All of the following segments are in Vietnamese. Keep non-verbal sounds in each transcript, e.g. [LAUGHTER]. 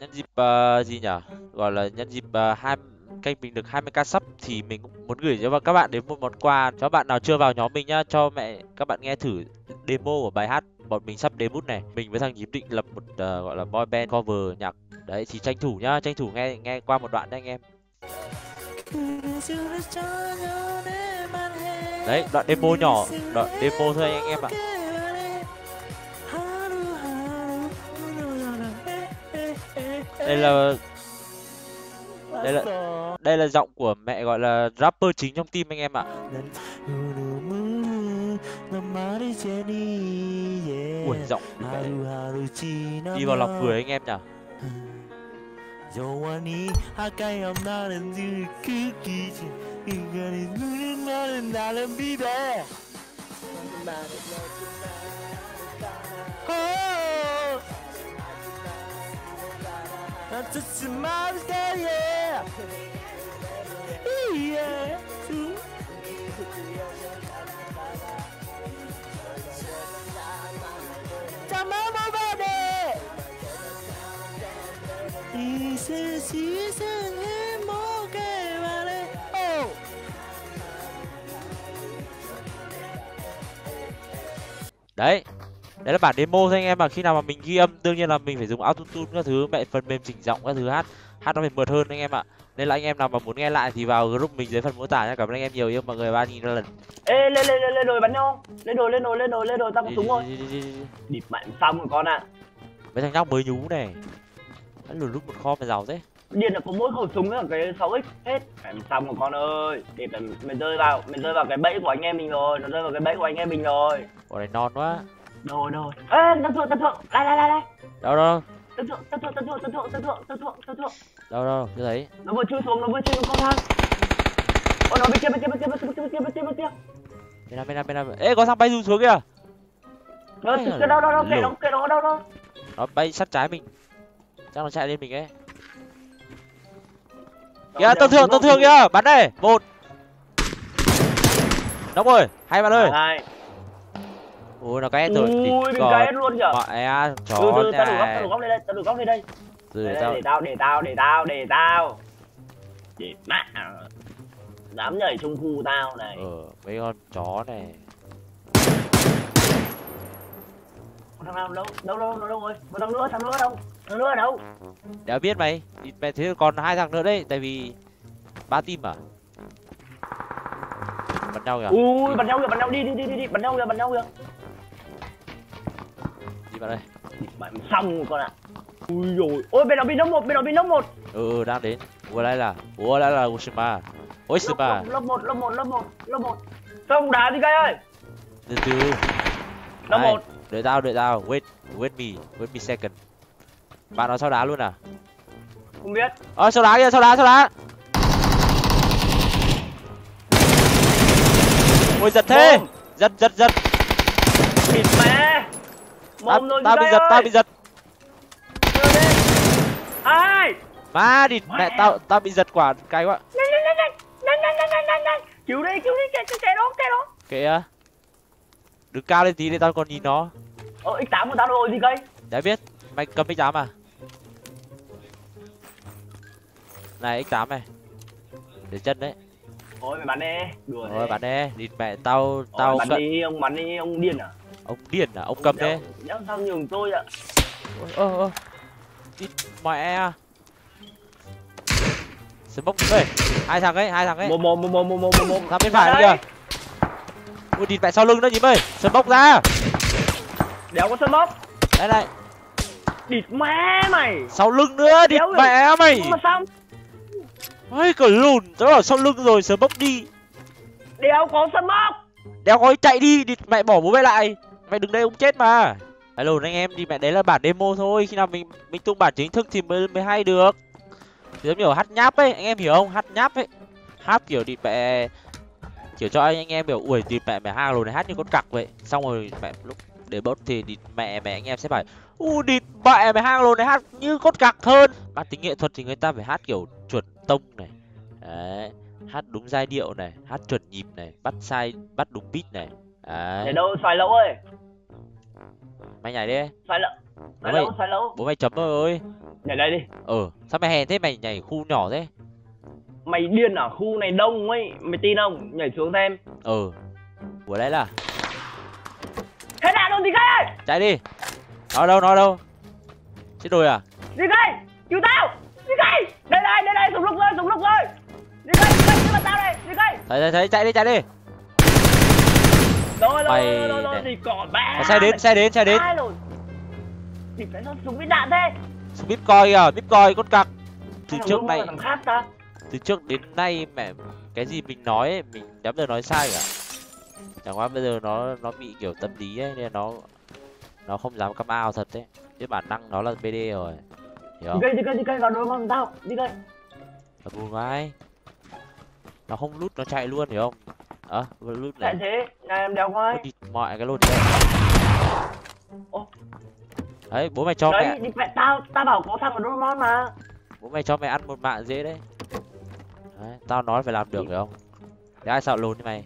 nhân dịp uh, gì nhở? Gọi là nhân dịp uh, hai kênh mình được 20k sắp thì mình cũng muốn gửi cho các bạn đến một món quà. Cho bạn nào chưa vào nhóm mình nhá cho mẹ các bạn nghe thử demo của bài hát bọn mình sắp debut này. Mình với thằng nhím định lập một uh, gọi là boy band cover nhạc. Đấy thì tranh thủ nhá tranh thủ nghe nghe qua một đoạn đấy anh em. Đấy đoạn demo nhỏ đoạn demo thôi anh em ạ. đây là đây là đây là giọng của mẹ gọi là rapper chính trong team anh em ạ ui giọng đi vào lòng cười anh em nhỉ [SIGHS] 영원히 가까이 없나는 느끼지 인간의 눈은 너는 나를 비대 to Small's Day, yeah. Yeah. Tamamo vale. Dices, dices, hemo Đấy đấy là bản demo thôi anh em mà khi nào mà mình ghi âm đương nhiên là mình phải dùng auto tune các thứ mẹ phần mềm chỉnh giọng các thứ hát hát nó phải mượt hơn anh em ạ. Nên là anh em nào mà muốn nghe lại thì vào group mình dưới phần mô tả nha cảm ơn anh em nhiều yêu mọi người ba nghìn lần. Ê lên lên lên lên rồi bắn nhau. Lên rồi lên rồi lên rồi lên rồi tao có súng rồi. địt mạnh xong rồi con ạ. Mấy thằng nhóc mới nhú này. Đã lùn lúc một kho mà giàu thế. Điền là có mỗi khẩu súng là cái 6x hết. Em xong rồi con ơi. Thì mình, mình rơi vào mình rơi vào cái bẫy của anh em mình rồi. Nó rơi vào cái bẫy của anh em mình rồi. Bọn này non quá rồi rồi ê tân thượng tân thượng. Lại lại lại lại. Đâu đâu? Tân thượng tân thượng tân thượng tân thượng tân thượng tân thượng tân thượng. Đâu đâu? Chưa thấy. Nó vừa chui xuống nó vừa chui xuống con thang ôi nó bên kia bên kia bên kia bên kia bên kia bên kia bên kia bên nào bên nào bên nào? Ê có thằng bay dù xuống kìa. Nó cái đâu đâu đâu cái đó cái đó đâu đâu nó bay sát trái mình. Chắc nó chạy lên mình ấy. Kìa tân thượng tân thượng kìa. Bắn đây. Một. Đóng rồi. Hai bạn ơi ui nó cái rồi ui mình luôn kìa mẹ chó từ từ tao đủ góc tao đủ góc lên đây tao đủ góc lên đây. Để, tao... để tao để tao để tao. Để mẹ. Dám nhảy trong khu tao này. Ờ mấy con chó này. Thằng nào đâu đâu đâu đâu, đâu rồi? Một thằng nữa thằng nữa đâu? Thằng nữa đâu? Đã biết mày mày thế còn hai thằng nữa đấy tại vì ba team à? Bắn nhau kìa. Ui bắn nhau kìa bắn nhau đi đi đi đi bắn nhau kìa bắn nhau kìa vào đây bạn xong rồi con ạ. Ui rồi ôi bên đó bị nóc một bên đó bị nóc một. Ừ, ừ đang đến. Ủa đây là ủa đây là Ushima. Ushima. lớp một lớp một lớp một lớp một. Sao không đá gì cây ơi? Từ từ. Lớp một. đợi tao đợi tao. Wait wait me wait me second. Bạn nói sau đá luôn à? Không biết. Ơ sau đá kia sau đá sau đá? Ôi giật thế. Mồm. giật giật giật. Thịt mẹ Mồm ta, tao bị giật tao bị giật. Ai? Má đi mẹ tao tao bị giật quả cay quá. Cứu đi cứu đi chạy chạy đó chạy đó. Kệ đứng cao lên tí để tao còn nhìn nó. Ờ x 8 của tao rồi gì cây? Đã biết mày cầm x 8 à? Này x 8 này. Để chân đấy. Ôi mày bắn đi, đùa Rồi bắn đi, đi mẹ tao tao bắn đi, ông bắn đi, ông điên à? Ông điên à, ông cầm đấy. Nhớ sao nhường tôi ạ. Ơ ơ. Đi mẹ à. Smoke ơi, hai thằng ấy, hai thằng ấy. Một một một một một một một. Thằng bên phải kìa. Ui địt mẹ sau lưng đó nhím ơi, smoke ra. Đéo có smoke. Đây này. Địt mẹ mày. Sau lưng nữa, địt mẹ mày. Mà sao? Ôi cỡ lùn, tao ở sau lưng rồi bốc đi. Đéo có bốc. Đéo có chạy đi, đi mẹ bỏ bố mẹ lại mày đứng đây cũng chết mà. Hello anh em, đi mẹ đấy là bản demo thôi, khi nào mình mình tung bản chính thức thì mới mới hay được. Giống kiểu hát nháp ấy, anh em hiểu không? Hát nháp ấy. Hát kiểu đi mẹ kiểu cho anh, anh em biểu ui thì mẹ mẹ hang rồi này hát như con cặc vậy. Xong rồi mẹ lúc để bớt thì địt mẹ mẹ anh em sẽ phải u địt mẹ mẹ hang lồn này hát như cốt cặc hơn bản tính nghệ thuật thì người ta phải hát kiểu chuẩn tông này đấy hát đúng giai điệu này hát chuẩn nhịp này bắt sai bắt đúng beat này đấy để đâu xoài lỗ ơi mày nhảy đi. Xoay Bố mày- lỗ xoay lỗ bố mày chấm rồi nhảy đây đi. Ờ sao mày hèn thế mày nhảy khu nhỏ thế? Mày điên ở khu này đông ấy mày tin không? Nhảy xuống xem. Ờ của đấy là hết đạn rồi gì cây ơi chạy đi. Nó đâu nó đâu? Chết rồi à? Gì cây cứu tao! Gì cây đây đây đây đây súng lục rơi súng lục rơi gì cây gì cây trước mặt tao đây gì cây thấy thấy thấy chạy đi chạy đi rồi rồi rồi rồi, rồi này. thì còn ba. Có xe đến xe đến xe đến. Thì phải nó súng với đạn thế. Bíp coi à bíp coi con cặc từ trước này từ trước đến nay mẹ cái gì mình nói ấy, mình đắm giờ nói sai cả. Chẳng qua bây giờ nó nó bị kiểu tâm lý ấy nên nó nó không dám come out thật đấy chứ bản năng nó là bd rồi. Hiểu đi không cây đi cây đi cây vào đôi con tao. Đi cây. Là buồn vai nó không lút nó chạy luôn hiểu không ờ à, lại này. Thế này em đeo đi mọi cái lốt đấy. Đấy bố mày cho đấy mẹ. đi mẹ tao tao bảo có thằng Doraemon mà. Bố mày cho mày ăn một mạng dễ đấy. Đấy tao nói phải làm được hiểu không? Để ai sợ lùn như mày?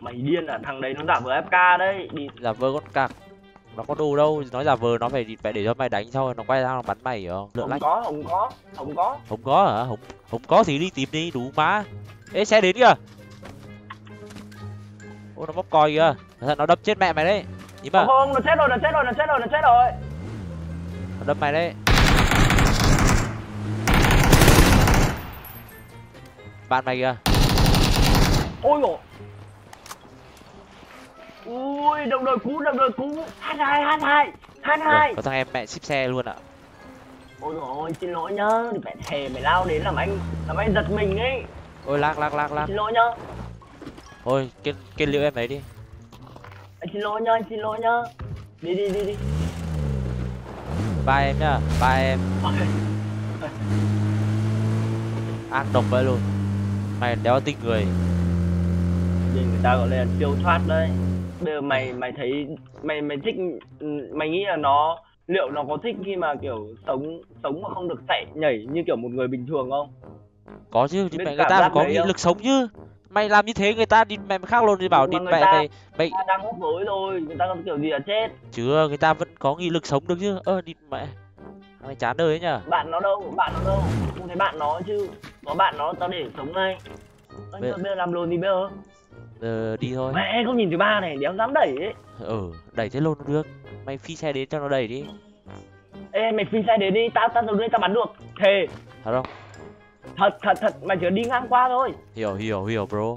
Mày điên à thằng đấy nó giả vờ FK đấy. Đi. Giả vờ con cặc. Nó có đồ đâu nói giả vờ nó phải phải để cho mày đánh sau rồi nó quay ra nó bắn mày hiểu không? Lượng không lách. có không có không có. Không có hả? Không không có thì đi tìm đi đủ má. Ê xe đến kìa ô nó bóp còi kìa. Thận nó đâm chết mẹ mày đấy. Nhìn mà không nó chết rồi nó chết rồi nó chết rồi nó chết rồi. Nó đâm mày đấy. Bạn mày kìa. Ôi dồi. Ui đồng đội cũ đồng đội cũ hai h hai h Rồi, hai. có thằng em mẹ ship xe luôn ạ. Ôi rồi xin lỗi nhá. Mẹ thề mày lao đến làm anh làm anh giật mình ấy. Ôi lag lag lag lag. Xin lỗi nhá ôi kết kết liễu em ấy đi. Anh xin lỗi nhá anh xin lỗi nhá. Đi đi đi đi. Bye em nhá bye em. Ác độc vậy luôn. Mày đéo tinh người. Nhìn người ta gọi là siêu thoát đấy. Bây giờ mày mày thấy mày mày thích mày nghĩ là nó liệu nó có thích khi mà kiểu sống sống mà không được chạy nhảy như kiểu một người bình thường không? Có chứ thì mẹ người ta giác có nghị lực sống chứ mày làm như thế người ta đi mẹ khác luôn thì bảo đi mẹ ta- mày đang hốc hối rồi người ta có kiểu gì là chết. Chưa người ta vẫn có nghị lực sống được chứ. Ơ đi mẹ. Mày chán đời ấy nhở bạn nó đâu bạn nó đâu. Không thấy bạn nó chứ. Có bạn nó tao để sống ngay. Bây- bây giờ làm lồn gì bây giờ giờ đi thôi. Mẹ không nhìn thứ ba này đéo dám đẩy ấy. Ừ đẩy thế luôn được. Mày phi xe đến cho nó đẩy đi. Ê mày phi xe đến đi tao tao từ đây tao bắn được. Thề. Thật không thật thật thật mày chỉ đi ngang qua thôi. Hiểu hiểu hiểu bro.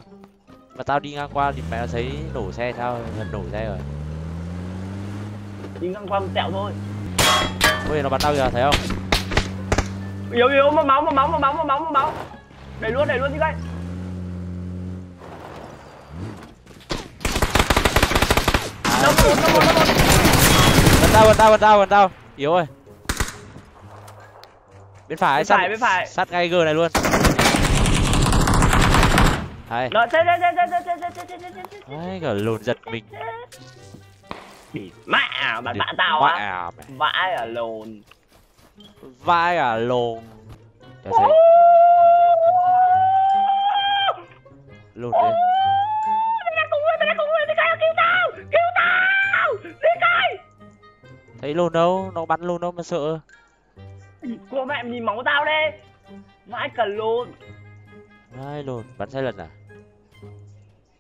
Mà tao đi ngang qua thì mày thấy nổ xe sao gần nổ xe rồi. Đi ngang qua một tẹo thôi. Ôi nó bắn tao kìa thấy không? Yếu yếu mà máu mà máu mà máu mà máu mà máu. Đẩy luôn đẩy luôn đi năm một năm một năm một tao bắn tao tao bắn tao. Yếu rồi bên phải Bên sát phải, bên phải. sát ngay g này luôn hay nó chết chết chết chết chết chết chết chết chết chết chết Đấy, cả lồn giật mình bị mẹ bạn bạn tao á à vãi à lồn vai à lồn Chả thấy lồn đấy thấy lồn đâu nó bắn lồn đâu mà sợ cô mẹ nhìn máu tao đi vãi cả lồn Ai lồn bắn sai lần à?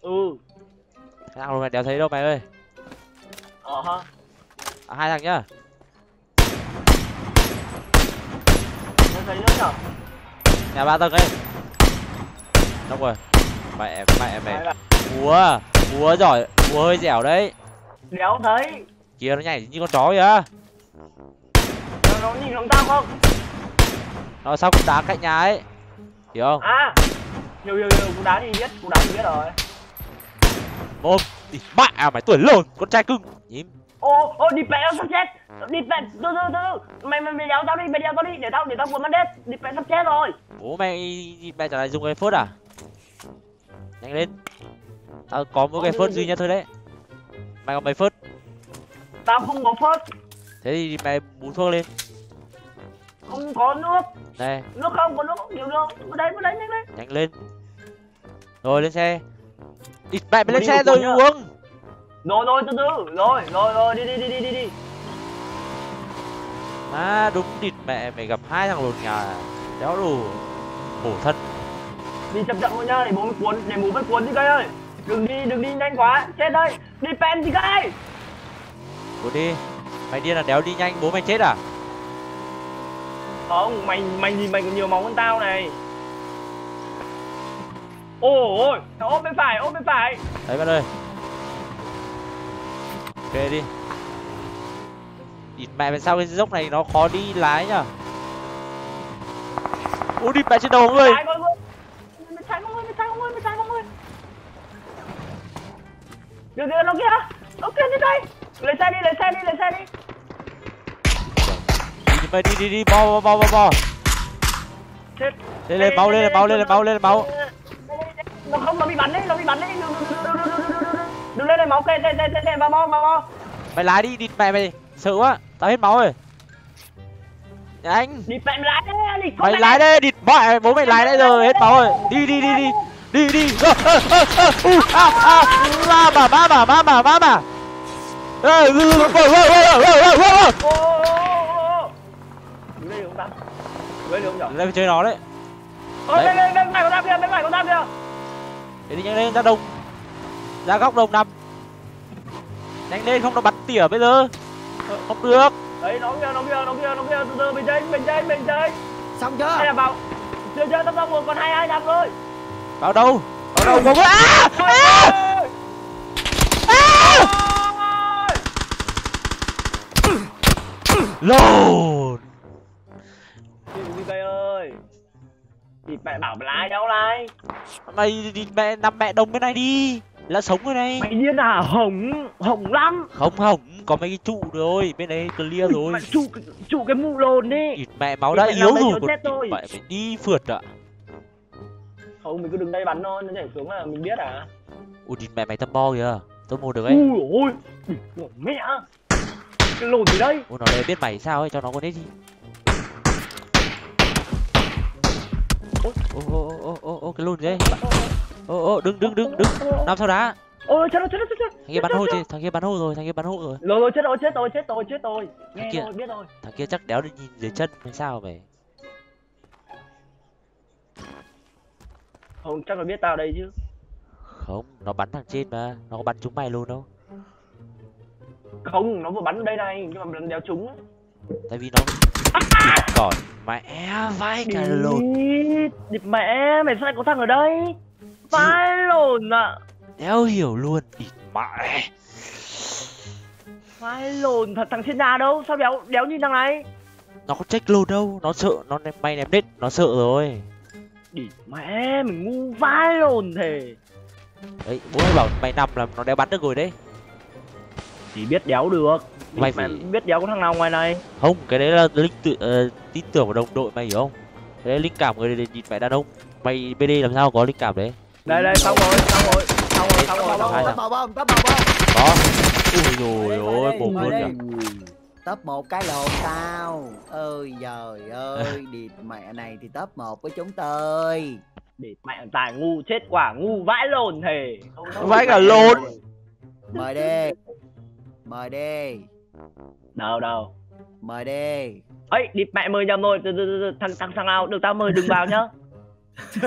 Ừ. Thằng lồn này đéo thấy đâu mày ơi. Ờ ha. À, hai thằng nhá. Nó thấy nữa nhở? Nhà ba tầng ấy. Đúng rồi. Mẹ mẹ mày Vãi cả- úa úa giỏi úa hơi dẻo đấy. Đéo thấy. Kia nó nhảy như con chó vậy á nó, nhìn chúng tao không nó sao cũng đá cạnh nhà ấy? Hiểu không? À hiểu hiểu hiểu cú đá thì biết cú đá thì biết rồi. Ôm đi mẹ à mày tuổi lồn con trai cưng. Nhím. Ô ô đi pẹ sắp chết. Đi pẹ từ từ từ từ. Mày mày mày đéo tao đi mày đéo tao đi để tao để tao cuốn mất đét đi pẹ sắp chết rồi. Bố mày mẹ trả lại dùng cái phớt à? Nhanh lên. Tao có mỗi cái phớt duy nhất thôi đấy. Mày có mấy phớt tao không có phớt thế thì mày bú thuốc lên không có nước. Này nước không có nước không nhiều đâu vào đây vào đây nhanh lên nhanh lên. Rồi lên xe. Đi mẹ mày lên Đi xe rồi uống rồi rồi từ từ. Rồi rồi rồi đi đi đi đi đi đi. À đúng địt mẹ mày gặp hai thằng lột nhà. Đéo đủ khổ thân. Đi chậm chậm thôi nhá để bố mới cuốn để bố mới cuốn chứ cây ơi. Đừng đi đừng đi nhanh quá. Chết đây đi pen chứ cây Cố đi. Mày điên là đéo đi nhanh bố mày chết à không mày mày gì mày còn nhiều máu hơn tao này. Ôi ôm bên phải ôm bên phải. Đấy bạn ơi. Ok đi. Địt mẹ mày sao cái dốc này nó khó đi lái nhở? Ui địt mẹ trên đầu người. Bên bên bên kìa kìa nó kia nó kia trên đây. Lấy xe đi lấy xe đi lấy xe đi đi mày đi đi đi bo bo bo bo bo lên lên máu lên lên máu lên lên máu lên máu. Nó không nó bị bắn đấy nó bị bắn đấy. Đừng lên lên máu lên lên lên lên bo bo bo mày lái đi địt mẹ mày. Sợ quá. Tao hết máu rồi. Anh. Mày lái đi. Mày địt mẹ bố mày lái đấy rồi hết máu rồi. Đi đi đi đi. Đi đi. [LAUGHS] Ba bà ba bà ba bà ba. Bà ê ừ, ừ, ừ, đứng đây được không đây Đây chơi nó đấy. Ơ, Đấy. bên bên phải con tao kia bên phải con tao kia Để đi nhanh lên ra đông. Ra góc đông nằm. Nhanh lên không nó bắn tỉa bây giờ. Ờ, Không được. Đấy nó kia nó kia nó kia nó kia. Từ từ bên trên bên trên bên trên xong hay chưa là vào chưa chưa tao xong rồi còn hai hai thằng thôi. Vào đâu? Vào đâu? Không à, à! À! Thì mẹ bảo lái đâu lái Mày đi mẹ nằm mẹ đông bên này đi Là sống rồi này. Mày điên à? Hỏng hỏng lắm. Không hỏng Có mấy cái trụ rồi Bên đấy clear rồi. mày trụ trụ cái mũ lồn đi. Địt mẹ máu đã yếu rồi còn địt mẹ phải đi phượt ạ. Không mình cứ đứng đây bắn thôi nó nhảy xuống là mình biết à? Ui địt mẹ mày tâm bo kìa Tôi mua được ấy. Ui ôi mẹ. Cái lồn gì đây? Ôi nó đây biết mày sao ấy cho nó con hết đi Ô ô ô ô ô cái lùn đấy Ô ô đừng đừng đừng đừng Nằm sau đá ôi chết rồi chết rồi chết rồi Thằng kia bắn hô chứ Thằng kia bắn hô rồi Thằng kia bắn hô rồi rồi rồi chết rồi chết rồi chết rồi chết rồi nghe kia. biết rồi Thằng kia chắc đéo đi nhìn dưới chân hay sao mày không chắc là biết tao đây chứ Không Nó bắn thằng trên mà Nó có bắn trúng mày luôn đâu không nó vừa bắn đây này nhưng mà đéo trúng Tại vì nó Còn mẹ vai cả lồn Địt mẹ mày sai có thằng ở đây. Vai lồn ạ. Đéo hiểu luôn. Địt mẹ. Vai lồn thật thằng trên nhà đâu? Sao đéo đéo nhìn thằng này? Nó có check lồn đâu. Nó sợ Nó ném mày ném đít Nó sợ rồi. Địt mẹ mình ngu vai lồn thề Đấy bố mày bảo mày nằm là nó đéo bắn được rồi đấy chỉ biết đéo được Mày phải- biết đéo có thằng nào ngoài này Không, cái đấy là linh tự ờ, tin tưởng vào đồng đội mày hiểu không? Cái đấy linh cảm người để nhìn mẹ đàn ông. Mày BD làm sao có linh cảm đấy? đây đây xong rồi xong rồi xong rồi xong rồi tấp xong rồi bầu bầu bông tấp bầu bông Có. Ui rồi ôi, đi, luôn kìa. tấp một cái lồn tao ơi giời ơi [LAUGHS] điệp mẹ này thì tấp một với chúng tôi để mẹ tài ngu chết quả ngu vãi lồn thề Vãi cả lồn. mời đi mời đi. Đâu đâu. Mời đi. Ấy địt mẹ mời nhầm rồi. Thằng thằng thằng nào? Được tao mời đừng vào nhá [LAUGHS]